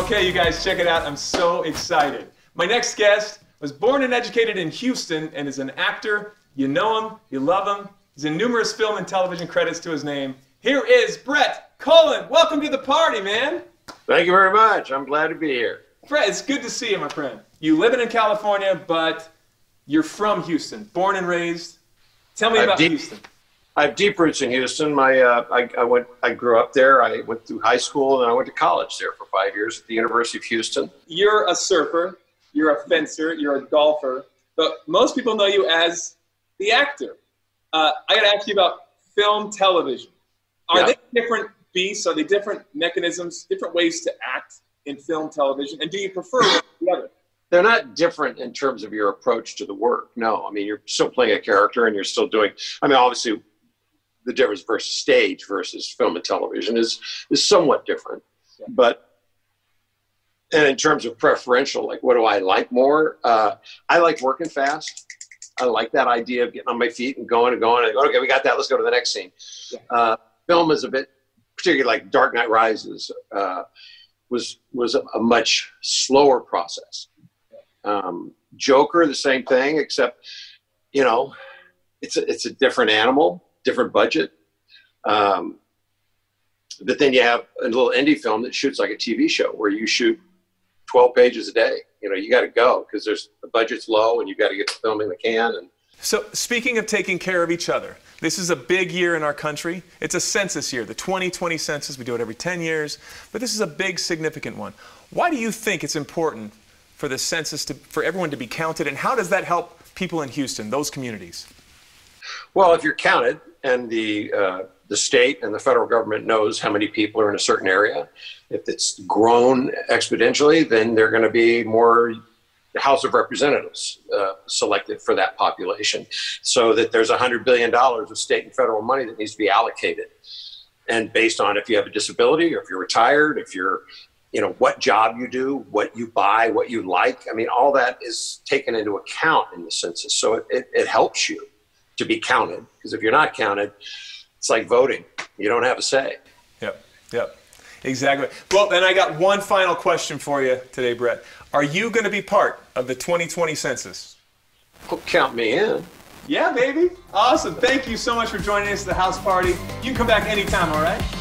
Okay, you guys, check it out. I'm so excited. My next guest was born and educated in Houston and is an actor. You know him, you love him. He's in numerous film and television credits to his name. Here is Brett Cullen. Welcome to the party, man. Thank you very much. I'm glad to be here. Brett, it's good to see you, my friend. You live in California, but you're from Houston, born and raised. Tell me about Houston. I have deep roots in Houston. My, uh, I, I went, I grew up there. I went through high school and I went to college there for five years at the University of Houston. You're a surfer, you're a fencer, you're a golfer, but most people know you as the actor. Uh, I got to ask you about film, television. Are Yeah. they different beasts? Are they different mechanisms, different ways to act in film, television? And do you prefer one the other? They're not different in terms of your approach to the work. No, I mean you're still playing a character and you're still doing. I mean, obviously, the difference versus stage versus film and television is is somewhat different, Yeah. but. And in terms of preferential, like what do I like more? Uh, I like working fast. I like that idea of getting on my feet and going and going and going, okay, we got that. Let's go to the next scene. Yeah. Uh, film is a bit, particularly like Dark Knight Rises, uh, was was a, a much slower process. Um, Joker, the same thing, except you know, it's a, it's a different animal, different budget. Um, but then you have a little indie film that shoots like a TV show where you shoot 12 pages a day. You know, you got to go because there's the budget's low and you got to get the film in the can. And So, speaking of taking care of each other, this is a big year in our country. It's a census year, the 2020 census. We do it every 10 years, but this is a big, significant one. Why do you think it's important for the census to, for everyone to be counted, and how does that help people in Houston, those communities? Well, if you're counted and the uh, the state and the federal government knows how many people are in a certain area, if it's grown exponentially, then they're going to be more House of Representatives uh, selected for that population, so that there's $100 billion of state and federal money that needs to be allocated. And based on if you have a disability or if you're retired, if you're, you know, what job you do, what you buy, what you like, I mean, all that is taken into account in the census. So it, it, it helps you to be counted because if you're not counted, it's like voting. You don't have a say. Yep, yep, exactly. Well, then I got one final question for you today, Brett. Are you going to be part of the 2020 census? Well, count me in. Yeah, baby. Awesome. Thank you so much for joining us at the house party. You can come back anytime, all right?